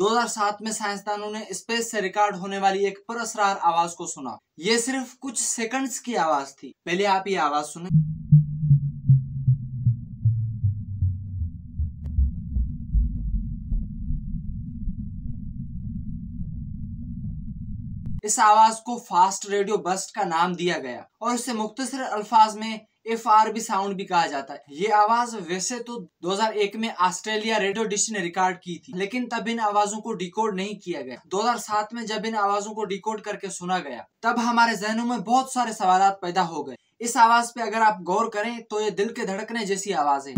2007 में साइंसदानों ने स्पेस से रिकॉर्ड होने वाली एक पुरस्कार आवाज़ को सुना। ये सिर्फ़ कुछ सेकंड्स की आवाज़ थी। पहले आप ये आवाज़ सुने। इस आवाज़ को फास्ट रेडियो बस्ट का नाम दिया गया और इसे मुख्तसर अल्फाज में एफ़ आर बी साउंड भी कहा जाता है। ये आवाज़ वैसे तो 2001 में ऑस्ट्रेलिया रेडियो डिश ने रिकॉर्ड की थी, लेकिन तब इन आवाजों को डिकोड नहीं किया गया। 2007 में जब इन आवाजों को डिकोड करके सुना गया, तब हमारे जहनों में बहुत सारे सवाल पैदा हो गए। इस आवाज़ पे अगर आप गौर करें तो ये दिल के धड़कने जैसी आवाज़ है।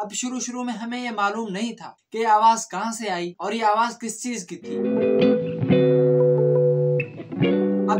अब शुरू शुरू में हमें ये मालूम नहीं था कि आवाज़ कहाँ से आई और ये आवाज़ किस चीज़ की थी।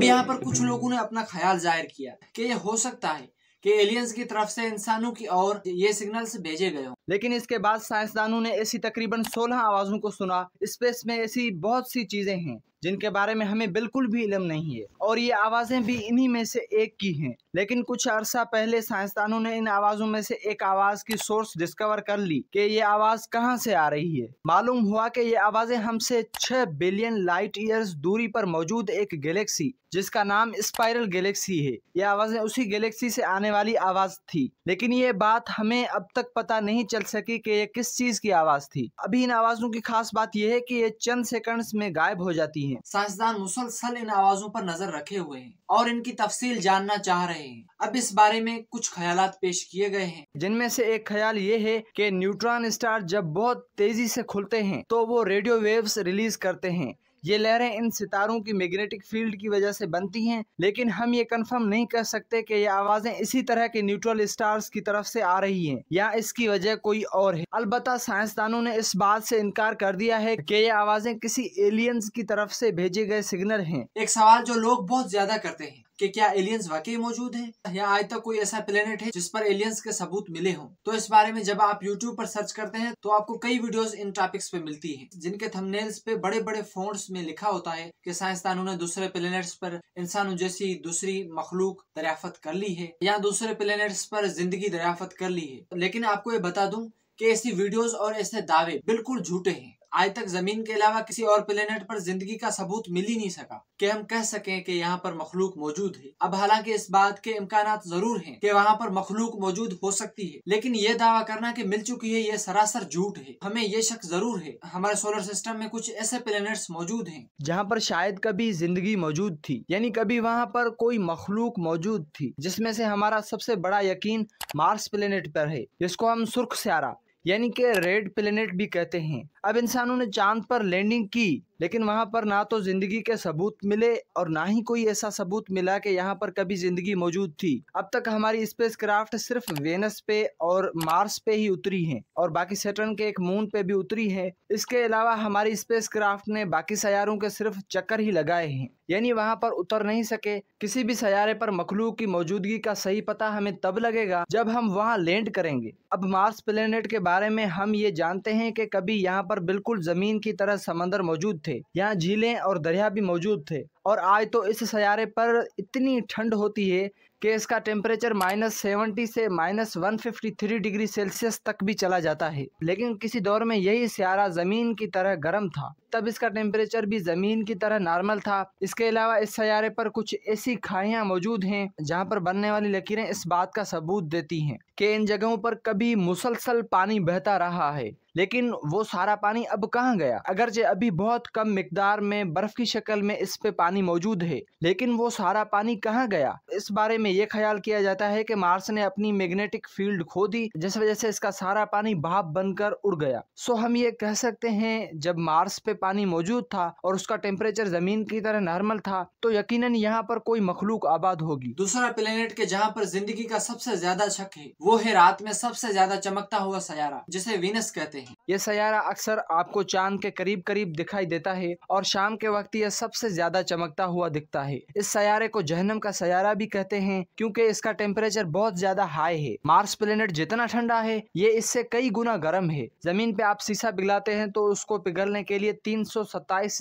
अब यहाँ पर कुछ लोगों ने अपना ख्याल ज़ाहिर किया कि ये हो सकता है कि एलियंस की तरफ़ से इंसानों की ओर ये सिग्नल्स भेजे गए हों। लेकिन इसके बाद साइंसदानों ने ऐसी तकरीबन 16 आवाजों को सुना। स्पेस में ऐसी बहुत सी चीज़ें हैं, जिनके बारे में हमें बिल्कुल भी इलम नहीं है। और ये आवाज़ें भी इन्हीं में से एक की हैं। लेकिन कुछ अरसा पहले साइंसदानों ने इन आवाज़ों में से एक आवाज़ की सोर्स डिस्कवर कर ली कि ये आवाज़ कहाँ से आ रही है। मालूम हुआ कि ये आवाज़ें हमसे छह बिलियन लाइट ईयर्स दूरी पर मौजूद एक गैलेक्सी, जिसका नाम स्पाइरल गैलेक्सी है। ये आवाज़ें उसी गैलेक्सी से आने वाली आवाज़ थी। लेकिन ये बात हमें अब तक पता नहीं चल सकी कि ये किस चीज़ की आवाज़ थी। अभी इन आवाज़ों की खास बात यह है कि ये चंद सेकंड्स में गायब हो जाती हैं। साइंसदान मुसलसल इन आवाजों पर नज़र रखे हुए हैं और इनकी तफसील जानना चाह रहे हैं। अब इस बारे में कुछ ख्याल पेश किए गए हैं। जिनमें से एक ख्याल ये है कि न्यूट्रॉन स्टार जब बहुत तेज़ी से खुलते हैं तो वो रेडियो वेव्स रिलीज़ करते हैं। ये लहरें इन सितारों की मैग्नेटिक फ़ील्ड की वजह से बनती हैं, लेकिन हम ये कंफर्म नहीं कर सकते कि ये आवाज़ें इसी तरह के न्यूट्रल स्टार्स की तरफ़ से आ रही हैं, या इसकी वजह कोई और है। अलबत् साइंसदानों ने इस बात से इनकार कर दिया है कि ये आवाज़ें किसी एलियंस की तरफ़ से भेजे गए सिग्नल हैं। एक सवाल जो लोग बहुत ज़्यादा करते हैं कि क्या एलियंस वाकई मौजूद हैं? या आज तक कोई ऐसा प्लेनेट है जिस पर एलियंस के सबूत मिले हों? तो इस बारे में जब आप यूट्यूब पर सर्च करते हैं तो आपको कई वीडियोस इन टॉपिक्स पे मिलती हैं, जिनके थंबनेल्स पे बड़े बड़े फोन्स में लिखा होता है कि साइंसदानों ने दूसरे प्लेनेट्स पर इंसानों जैसी दूसरी मखलूक दरियाफत कर ली है, या दूसरे प्लेनेट्स पर ज़िंदगी दरियाफत कर ली है। लेकिन आपको ये बता दूँ कि ऐसी वीडियोस और ऐसे दावे बिल्कुल झूठे हैं। आज तक ज़मीन के अलावा किसी और प्लेनेट पर ज़िंदगी का सबूत मिल ही नहीं सका कि हम कह सकें कि यहाँ पर मखलूक मौजूद है। अब हालाँकि इस बात के इम्कान ज़रूर हैं कि वहाँ पर मखलूक मौजूद हो सकती है, लेकिन ये दावा करना कि मिल चुकी है ये सरासर झूठ है। हमें ये शक ज़रूर है, हमारे सोलर सिस्टम में कुछ ऐसे प्लेनेट्स मौजूद हैं। जहाँ पर शायद कभी ज़िंदगी मौजूद थी, यानी कभी वहाँ पर कोई मखलूक मौजूद थी, जिसमें से हमारा सबसे बड़ा यकीन मार्स प्लेनेट पर है, जिसको हम सुर्ख स्यारा यानी कि रेड प्लेनेट भी कहते हैं। अब इंसानों ने चाँद पर लैंडिंग की। लेकिन वहाँ पर ना तो ज़िंदगी के सबूत मिले और ना ही कोई ऐसा सबूत मिला कि यहाँ पर कभी ज़िंदगी मौजूद थी। अब तक हमारी स्पेस क्राफ्ट सिर्फ़ वेनस पे और मार्स पे ही उतरी है और बाकी सेटर्न के एक मून पे भी उतरी है। इसके अलावा हमारी स्पेस क्राफ्ट ने बाकी सयारों के सिर्फ़ चक्कर ही लगाए हैं। यानी वहाँ पर उतर नहीं सके। किसी भी सयारे पर मखलूक की मौजूदगी का सही पता हमें तब लगेगा जब हम वहाँ लैंड करेंगे। अब मार्स प्लेनेट के बारे में हम ये जानते हैं कि कभी यहाँ पर बिल्कुल ज़मीन की तरह समंदर मौजूद थे। यहाँ झीलें और दरिया भी मौजूद थे। और आज तो इस सयारे पर इतनी ठंड होती है कि इसका टेम्परेचर माइनस सेवेंटी से minus one fifty three degree Celsius तक भी चला जाता है। लेकिन किसी दौर में यही स्यारा ज़मीन की तरह गर्म था। तब इसका टेम्परेचर भी ज़मीन की तरह नॉर्मल था। इसके अलावा इस सयारे पर कुछ ऐसी खाइयाँ मौजूद हैं, जहाँ पर बनने वाली लकीरें इस बात का सबूत देती हैं कि इन जगहों पर कभी मुसलसल पानी बहता रहा है। लेकिन वो सारा पानी अब कहाँ गया? अगरचे अभी बहुत कम मिकदार में, बर्फ़ की शक्ल में इस पे पानी मौजूद है। लेकिन वो सारा पानी कहाँ गया? इस बारे में ये ख्याल किया जाता है कि मार्स ने अपनी मैग्नेटिक फ़ील्ड खो दी, जिस वजह से इसका सारा पानी भाप बनकर उड़ गया। सो हम ये कह सकते हैं, जब मार्स पे पानी मौजूद था और उसका टेम्परेचर ज़मीन की तरह नॉर्मल था तो यकीनन यहाँ पर कोई मखलूक आबाद होगी। दूसरा प्लेनेट के जहाँ पर ज़िंदगी का सबसे ज़्यादा शक है वो है रात में सबसे ज़्यादा चमकता हुआ सयारा जिसे वीनस कहते हैं। ये सयारा अक्सर आपको चाँद के करीब करीब दिखाई देता है और शाम के वक्त यह सबसे ज़्यादा चमकता हुआ दिखता है। इस सयारे को जहनम का सयारा भी कहते हैं क्योंकि इसका टेम्परेचर बहुत ज़्यादा हाई है। मार्स प्लेनेट जितना ठंडा है ये इससे कई गुना गर्म है। ज़मीन पे आप शीशा पिघलाते हैं तो उसको पिघलने के लिए तीन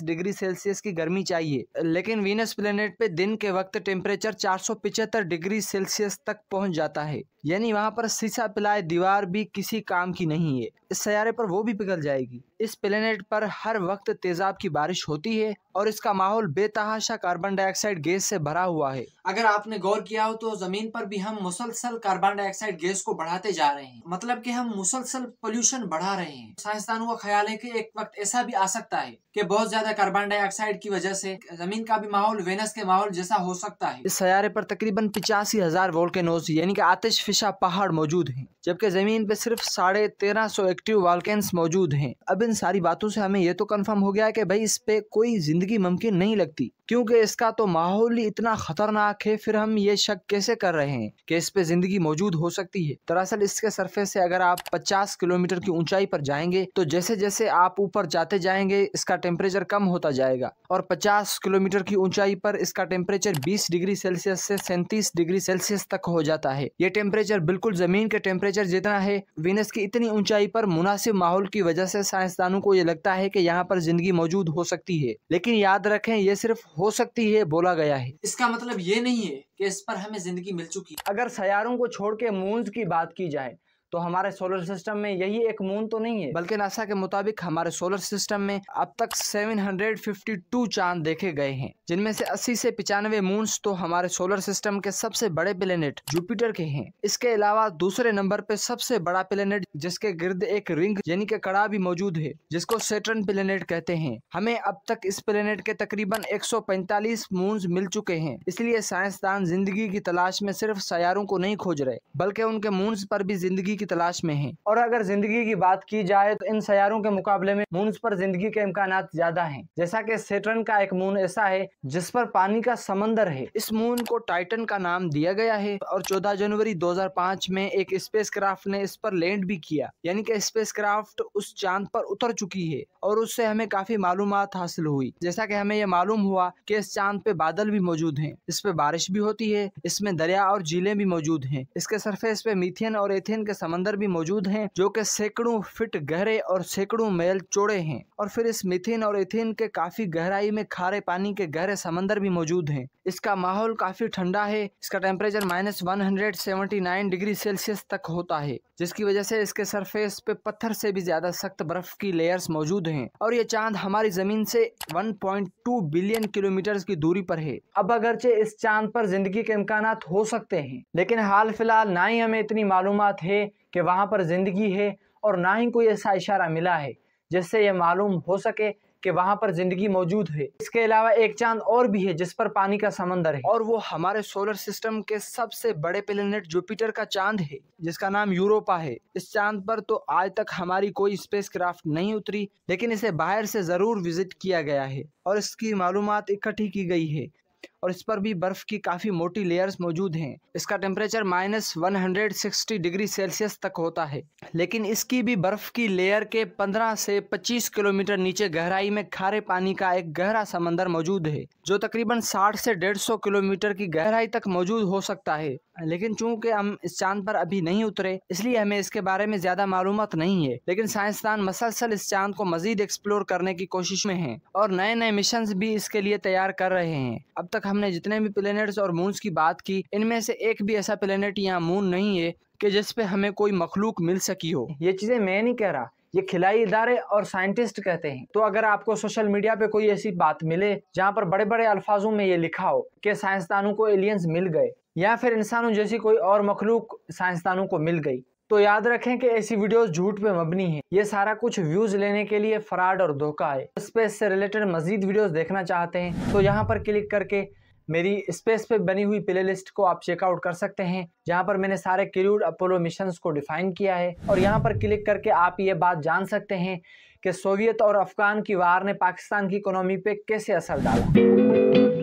डिग्री सेल्सियस की गर्मी चाहिए, लेकिन वीनस प्लेनेट पे दिन के वक्त टेम्परेचर चार डिग्री सेल्सियस तक पहुँच जाता है। यानी वहाँ पर शीशा पिलाए दीवार भी किसी काम की नहीं है। इस सयारे पर वो भी पिघल जाएगी। इस प्लेनेट पर हर वक्त तेजाब की बारिश होती है और इसका माहौल बेतहाशा कार्बन डाइऑक्साइड गैस से भरा हुआ है। अगर आपने गौर किया हो तो ज़मीन पर भी हम मुसलसल कार्बन डाइऑक्साइड गैस को बढ़ाते जा रहे हैं। मतलब कि हम मुसलसल पोल्यूशन बढ़ा रहे हैं। साइंसदानों का ख्याल है कि एक वक्त ऐसा भी आ सकता है कि बहुत ज़्यादा कार्बन डाइऑक्साइड की वजह से ज़मीन का भी माहौल वेनस के माहौल जैसा हो सकता है। इस सयारे पर तकरीबन पिचासी हज़ार वोल्केनोज यानी कि आतिश फिशा पहाड़ मौजूद हैं। जबकि ज़मीन पे सिर्फ़ साढ़े तेरह सौ एक्टिव वालकेंस मौजूद हैं। अब इन सारी बातों से हमें यह तो कंफर्म हो गया है कि भाई इस पे कोई ज़िंदगी मुमकिन नहीं लगती। क्योंकि इसका तो माहौल ही इतना खतरनाक है, फिर हम ये शक कैसे कर रहे हैं कि इस पे ज़िंदगी मौजूद हो सकती है? दरअसल इसके सरफेस से अगर आप 50 किलोमीटर की ऊंचाई पर जाएँगे तो जैसे जैसे आप ऊपर जाते जाएँगे, इसका टेम्परेचर कम होता जाएगा और 50 किलोमीटर की ऊंचाई पर इसका टेम्परेचर 20 डिग्री सेल्सियस से सैंतीस डिग्री सेल्सियस तक हो जाता है। ये टेम्परेचर बिल्कुल ज़मीन के टेम्परेचर जितना है वीनस की इतनी ऊंचाई पर मुनासिब माहौल की वजह से साइंसदानों को ये लगता है की यहाँ पर ज़िंदगी मौजूद हो सकती है। लेकिन याद रखें, ये सिर्फ़ हो सकती है बोला गया है। इसका मतलब ये नहीं है कि इस पर हमें ज़िंदगी मिल चुकी अगर सयारों को छोड़ के मून की बात की जाए तो हमारे सोलर सिस्टम में यही एक मून तो नहीं है। बल्कि नासा के मुताबिक हमारे सोलर सिस्टम में अब तक 752 चाँद देखे गए हैं, जिनमें से 80 से पिचानवे मून्स तो हमारे सोलर सिस्टम के सबसे बड़े प्लेनेट जुपिटर के हैं। इसके अलावा दूसरे नंबर पे सबसे बड़ा प्लेनेट जिसके गिर्द एक रिंग यानी के कड़ा भी मौजूद है, जिसको सेटर्न प्लेनेट कहते हैं। हमें अब तक इस प्लेनेट के तकरीबन 145 मून्स मिल चुके हैं। इसलिए साइंसदान ज़िंदगी की तलाश में सिर्फ़ सयारों को नहीं खोज रहे, बल्कि उनके मून्स पर भी ज़िंदगी की तलाश में है। और अगर ज़िंदगी की बात की जाए तो इन सयारों के मुकाबले में मून पर ज़िंदगी के इम्कान ज़्यादा हैं। जैसा कि सेटर्न का एक मून ऐसा है, जिस पर पानी का समंदर है। इस मून को टाइटन का नाम दिया गया है और 14 जनवरी 2005 में एक स्पेस क्राफ्ट ने इस पर लैंड भी किया। यानी कि स्पेस क्राफ्ट उस चाँद पर उतर चुकी है और उससे हमें काफ़ी मालूम हासिल हुई। जैसा कि हमें यह मालूम हुआ कि इस चाँद पे बादल भी मौजूद हैं। इस पे बारिश भी होती है, इसमें दरिया और झीलें भी मौजूद हैं। इसके सरफेस पे मीथेन और एथेन के समंदर भी मौजूद हैं, जो कि सैकड़ों फीट गहरे और सैकड़ों मैल चौड़े हैं। और फिर इस मीथेन और एथेन के काफ़ी गहराई में खारे पानी के गहरे समंदर भी मौजूद हैं। इसका माहौल काफ़ी ठंडा है, इसका temperature minus one degree Celsius तक होता है, जिसकी वजह से इसके सरफेस पे पत्थर से भी ज़्यादा सख्त बर्फ़ की लेयर्स मौजूद हैं। और ये चाँद हमारी ज़मीन से 1.2 बिलियन किलोमीटर की दूरी पर है। अब अगरचे इस चाँद पर ज़िंदगी के इम्कान हो सकते हैं, लेकिन हाल फ़िलहाल ना ही हमें इतनी मालूम है कि वहाँ पर ज़िंदगी है और ना ही कोई ऐसा इशारा मिला है, जिससे ये मालूम हो सके कि वहाँ पर ज़िंदगी मौजूद है। इसके अलावा एक चाँद और भी है, जिस पर पानी का समंदर है। और वो हमारे सोलर सिस्टम के सबसे बड़े प्लेनेट जुपिटर का चाँद है, जिसका नाम यूरोपा है। इस चाँद पर तो आज तक हमारी कोई स्पेस क्राफ्ट नहीं उतरी, लेकिन इसे बाहर से ज़रूर विज़िट किया गया है और इसकी मालूम इकट्ठी की गई है। और इस पर भी बर्फ़ की काफ़ी मोटी लेयर्स मौजूद हैं। इसका temperature minus one degree Celsius तक होता है। लेकिन इसकी भी बर्फ़ की लेयर के 15 से 25 किलोमीटर नीचे गहराई में खारे पानी का एक गहरा समंदर मौजूद है, जो तकरीबन 60 से 150 किलोमीटर की गहराई तक मौजूद हो सकता है। लेकिन चूँकि हम इस चाँद पर अभी नहीं उतरे, इसलिए हमें इसके बारे में ज़्यादा मालूम नहीं है। लेकिन साइंसदान मसलसल इस चाँद को मजीद एक्सप्लोर करने की कोशिश में है और नए नए मिशन भी इसके लिए तैयार कर रहे हैं। अब तक हमने जितने भी प्लेनेट्स और मून की बात की, इनमें से एक भी ऐसा प्लेनेट या मून नहीं है कि जिसपे हमें कोई मखलूक मिल सकी हो। ये चीज़ें मैं नहीं कह रहा, ये खिलाई इदारे और साइंटिस्ट कहते हैं। तो अगर आपको सोशल मीडिया पे कोई ऐसी बात मिले, जहाँ पर बड़े बड़े अल्फाजों में ये लिखा हो कि साइंसदानों को एलियंस मिल गए, या फिर इंसानों जैसी कोई और मखलूक साइंसदानों को मिल गई तो याद रखें कि ऐसी वीडियोस झूठ पे मबनी है। ये सारा कुछ व्यूज़ लेने के लिए फ्रॉड और धोखा है। स्पेस से रिलेटेड मजीद वीडियोस देखना चाहते हैं तो यहाँ पर क्लिक करके मेरी स्पेस पे बनी हुई प्ले लिस्ट को आप चेकआउट कर सकते हैं, जहाँ पर मैंने सारे क्रूड अपोलो मिशन को डिफाइन किया है। और यहाँ पर क्लिक करके आप ये बात जान सकते हैं कि सोवियत और अफगान की वार ने पाकिस्तान की इकोनॉमी पे कैसे असर डाला।